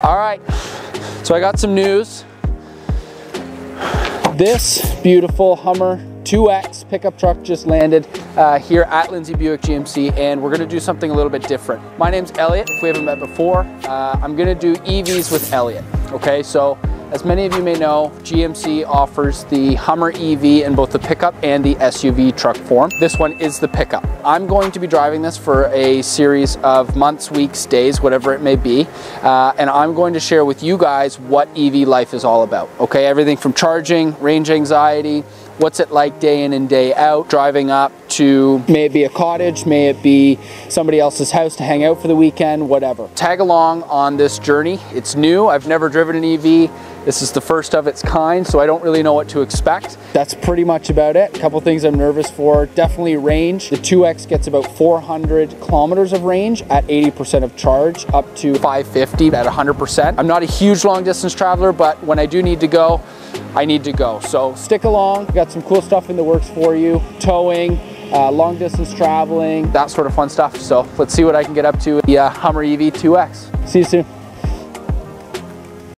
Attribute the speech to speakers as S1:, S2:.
S1: All right, so I got some news. This beautiful Hummer 2X pickup truck just landed uh, here at Lindsay Buick GMC and we're gonna do something a little bit different. My name's Elliott, if we haven't met before. Uh, I'm gonna do EVs with Elliott, okay? So as many of you may know, GMC offers the Hummer EV in both the pickup and the SUV truck form. This one is the pickup. I'm going to be driving this for a series of months, weeks, days, whatever it may be. Uh, and I'm going to share with you guys what EV life is all about. Okay, everything from charging, range anxiety, what's it like day in and day out, driving up to, may it be a cottage, may it be somebody else's house to hang out for the weekend, whatever. Tag along on this journey. It's new, I've never driven an EV. This is the first of its kind, so I don't really know what to expect. That's pretty much about it. A couple things I'm nervous for. Definitely range. The 2X gets about 400 kilometers of range at 80% of charge, up to 550 at 100%. I'm not a huge long distance traveler, but when I do need to go, I need to go. So stick along. Got some cool stuff in the works for you. Towing, uh, long distance traveling, that sort of fun stuff. So let's see what I can get up to the uh, Hummer EV 2X. See you soon.